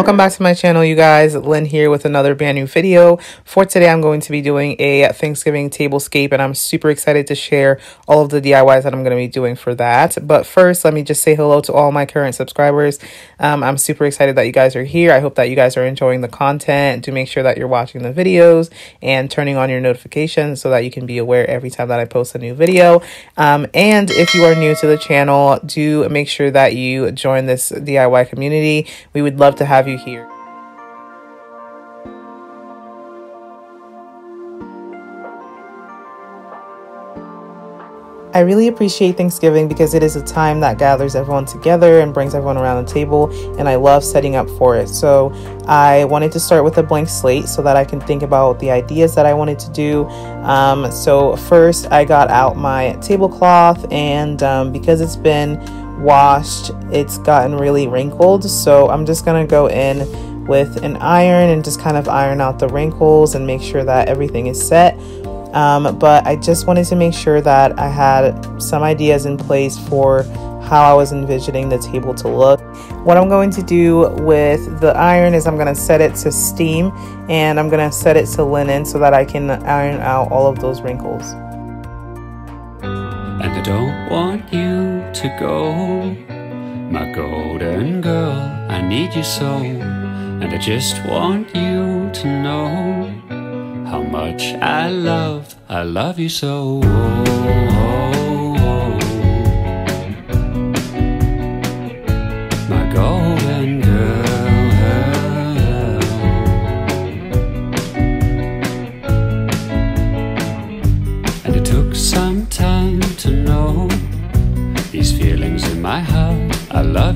Welcome back to my channel, you guys. Lynn here with another brand new video. For today, I'm going to be doing a Thanksgiving tablescape, and I'm super excited to share all of the DIYs that I'm going to be doing for that. But first, let me just say hello to all my current subscribers. Um, I'm super excited that you guys are here. I hope that you guys are enjoying the content. Do make sure that you're watching the videos and turning on your notifications so that you can be aware every time that I post a new video. Um, and if you are new to the channel, do make sure that you join this DIY community. We would love to have have you here. I really appreciate Thanksgiving because it is a time that gathers everyone together and brings everyone around the table, and I love setting up for it. So, I wanted to start with a blank slate so that I can think about the ideas that I wanted to do. Um, so, first, I got out my tablecloth, and um, because it's been washed, it's gotten really wrinkled. So I'm just to go in with an iron and just kind of iron out the wrinkles and make sure that everything is set. Um, but I just wanted to make sure that I had some ideas in place for how I was envisioning the table to look. What I'm going to do with the iron is I'm going to set it to steam and I'm going to set it to linen so that I can iron out all of those wrinkles. And I don't want you to go. My golden girl, I need you so And I just want you to know How much I love, I love you so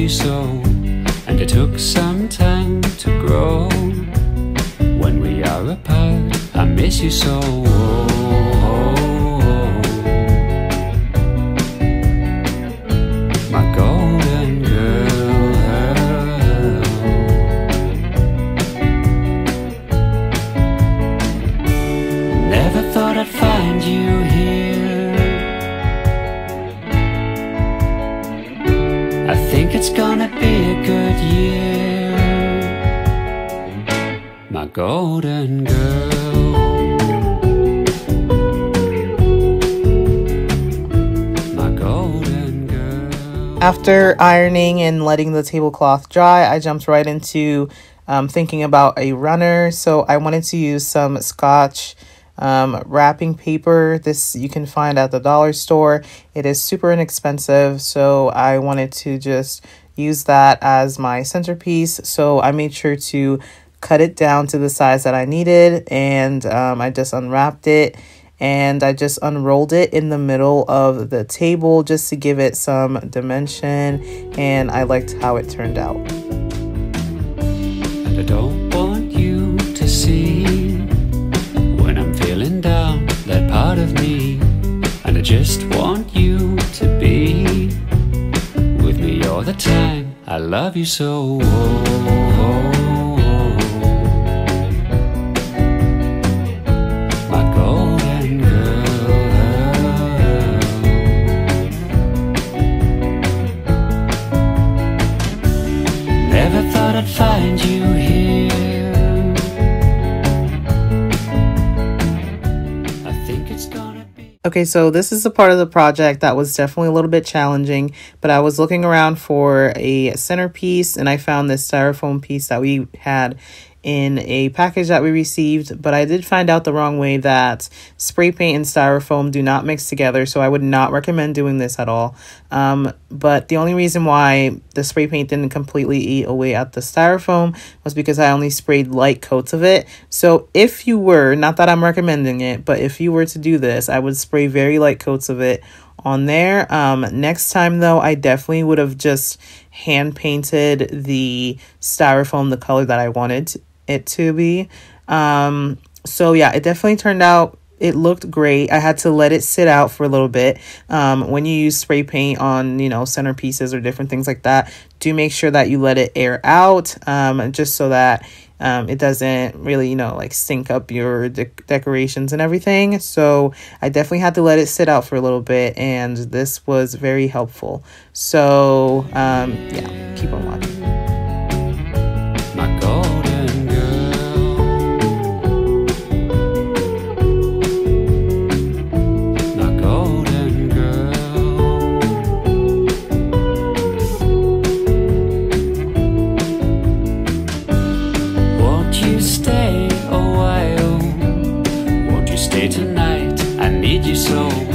you so. And it took some time to grow. When we are apart, I miss you so After ironing and letting the tablecloth dry, I jumped right into um, thinking about a runner. So I wanted to use some scotch um, wrapping paper. This you can find at the dollar store. It is super inexpensive, so I wanted to just use that as my centerpiece. So I made sure to cut it down to the size that I needed, and um, I just unwrapped it and I just unrolled it in the middle of the table just to give it some dimension and I liked how it turned out. I don't want you to see part of me And I just want you to be With me all the time I love you so My Okay, so this is a part of the project that was definitely a little bit challenging, but I was looking around for a centerpiece and I found this styrofoam piece that we had in a package that we received, but I did find out the wrong way that spray paint and styrofoam do not mix together, so I would not recommend doing this at all. Um, but the only reason why the spray paint didn't completely eat away at the styrofoam was because I only sprayed light coats of it. So if you were, not that I'm recommending it, but if you were to do this, I would spray very light coats of it on there. Um, next time though, I definitely would have just hand painted the styrofoam the color that I wanted it to be. Um, so yeah, it definitely turned out it looked great. I had to let it sit out for a little bit. Um, when you use spray paint on, you know, centerpieces or different things like that, do make sure that you let it air out um, just so that um, it doesn't really, you know, like stink up your de decorations and everything. So I definitely had to let it sit out for a little bit, and this was very helpful. So um, yeah, keep on watching. So.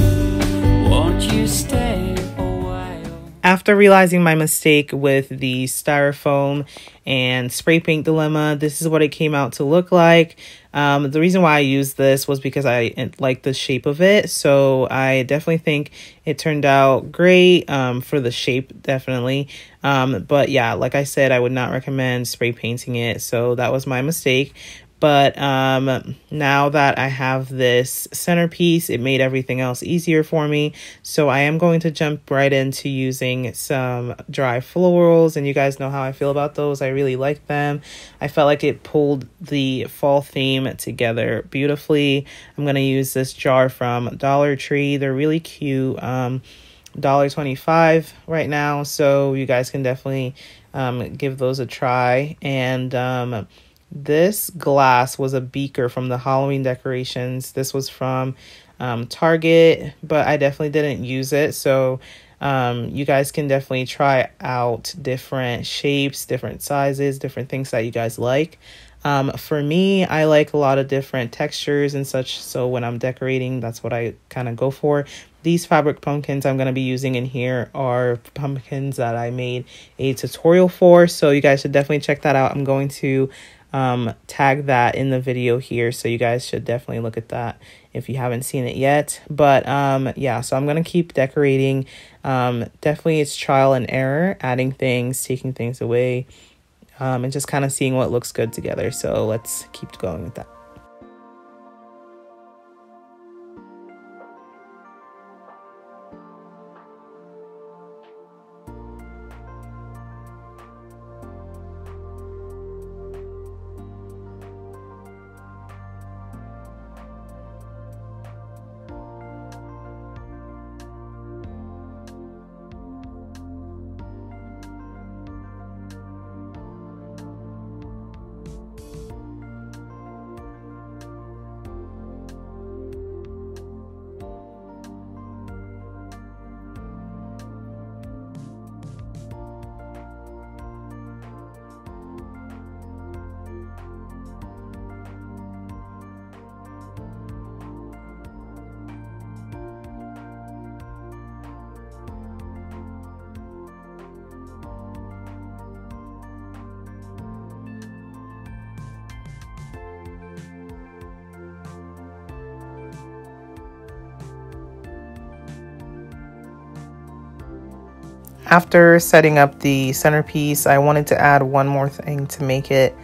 After realizing my mistake with the styrofoam and spray paint dilemma, this is what it came out to look like. Um, the reason why I used this was because I liked the shape of it. So I definitely think it turned out great um, for the shape, definitely. Um, but yeah, like I said, I would not recommend spray painting it. So that was my mistake. But um, now that I have this centerpiece, it made everything else easier for me. So I am going to jump right into using some dry florals. And you guys know how I feel about those. I really like them. I felt like it pulled the fall theme together beautifully. I'm going to use this jar from Dollar Tree. They're really cute. Um, $1.25 right now. So you guys can definitely um, give those a try. And um, this glass was a beaker from the Halloween decorations. This was from um, Target, but I definitely didn't use it. So um, you guys can definitely try out different shapes, different sizes, different things that you guys like. Um, for me, I like a lot of different textures and such. So when I'm decorating, that's what I kind of go for. These fabric pumpkins I'm going to be using in here are pumpkins that I made a tutorial for. So you guys should definitely check that out. I'm going to um, tag that in the video here. So you guys should definitely look at that if you haven't seen it yet. But um, yeah, so I'm going to keep decorating. Um, definitely it's trial and error, adding things, taking things away, um, and just kind of seeing what looks good together. So let's keep going with that. After setting up the centerpiece, I wanted to add one more thing to make it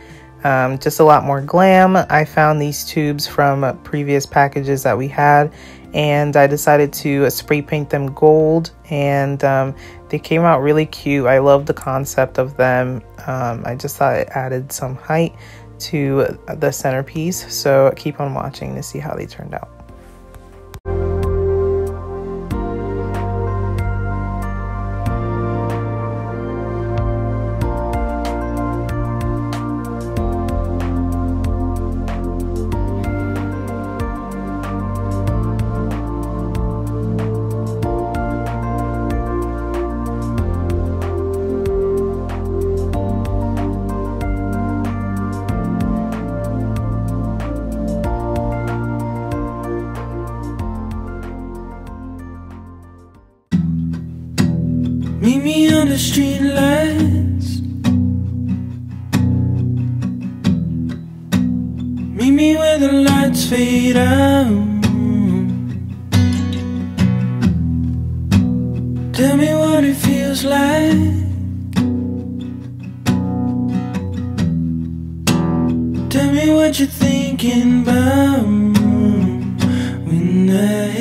um, just a lot more glam. I found these tubes from previous packages that we had and I decided to spray paint them gold and um, they came out really cute. I love the concept of them. Um, I just thought it added some height to the centerpiece. So keep on watching to see how they turned out. Out Tell me what it feels like. Tell me what you're thinking about When I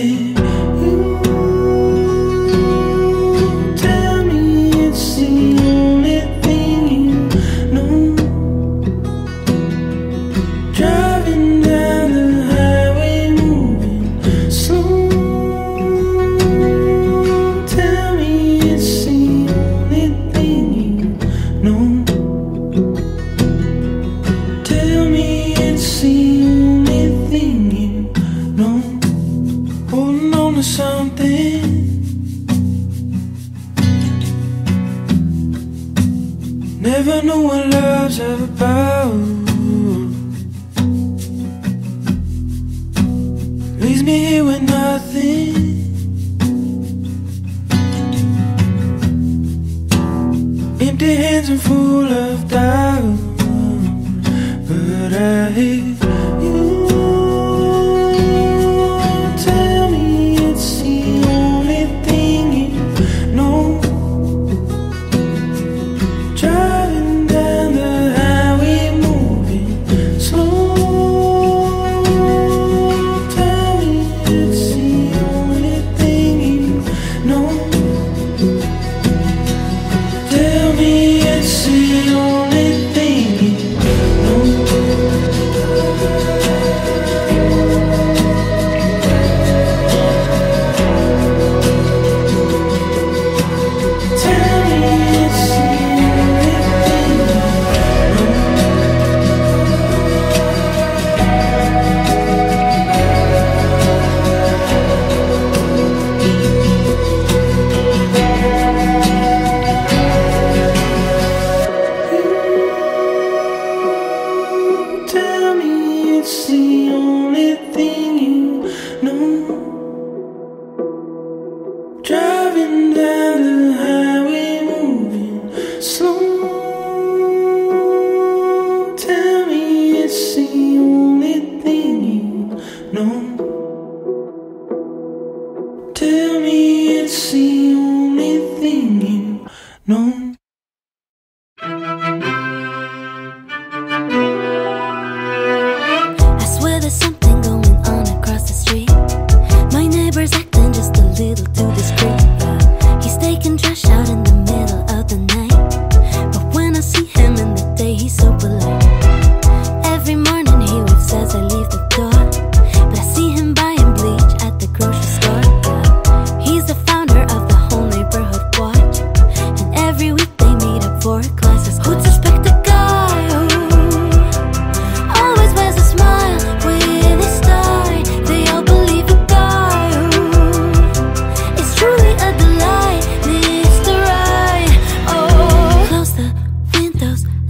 no one loves her about. Leaves me here with nothing. Empty hands and full of doubt.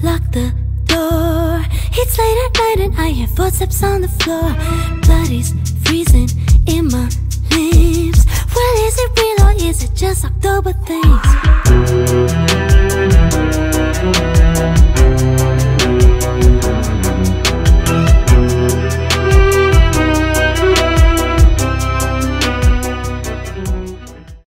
lock the door It's late at night and I hear footsteps on the floor Blood is freezing in my lips. Well, is it real or is it just October things?